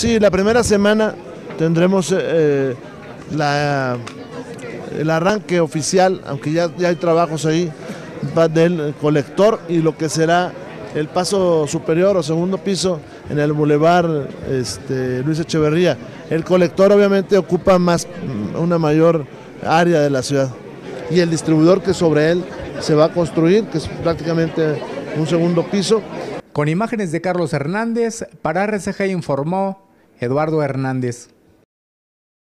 Sí, la primera semana tendremos eh, la, el arranque oficial, aunque ya, ya hay trabajos ahí, del colector y lo que será el paso superior o segundo piso en el bulevar este, Luis Echeverría. El colector obviamente ocupa más una mayor área de la ciudad y el distribuidor que sobre él se va a construir, que es prácticamente un segundo piso. Con imágenes de Carlos Hernández, para RCG informó Eduardo Hernández.